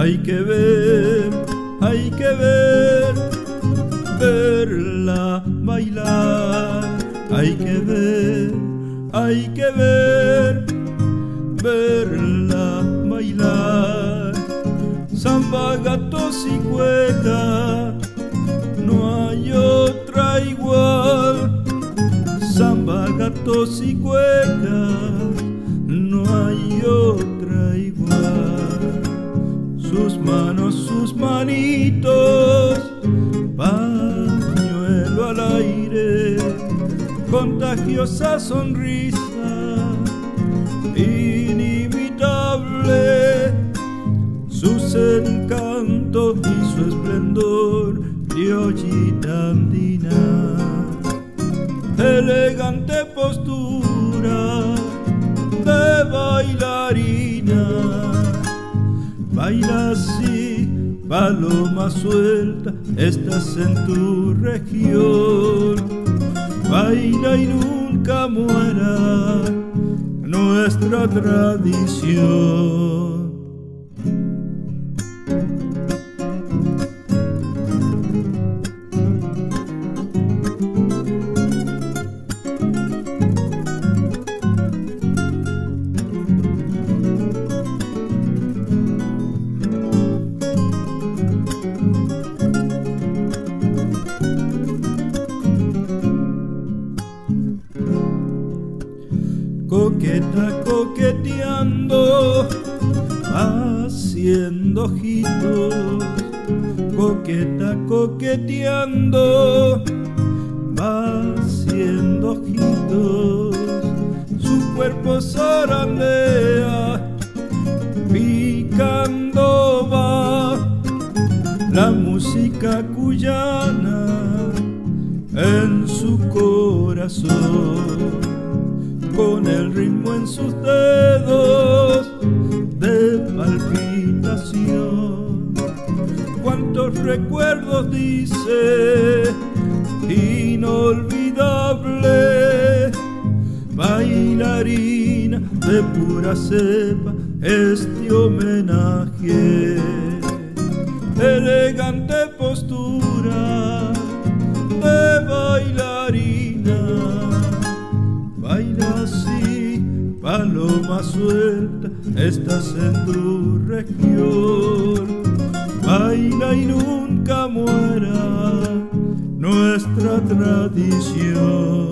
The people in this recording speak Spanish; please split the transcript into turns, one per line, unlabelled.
Hay que ver, hay que ver, verla bailar. Hay que ver, hay que ver, verla bailar. Samba, gatos y cueca, no hay otra igual. Samba, gatos y cueca, no hay otra. Sus manos, sus manitos, pañuelo al aire, contagiosa sonrisa, inimitable, sus encantos y su esplendor, criollita andina, elegante postura de bailarina Baila así, paloma suelta, estás en tu región. Baila y nunca muera nuestra tradición. Coqueta coqueteando, haciendo ojitos, coqueta coqueteando, va haciendo ojitos, su cuerpo zarandea, picando va. La música cuyana en su corazón con el ritmo en sus dedos de palpitación. Cuántos recuerdos dice, inolvidable, bailarina de pura cepa, este homenaje, elegante postura de bailarina suelta, estás en tu región. Baila y nunca muera nuestra tradición.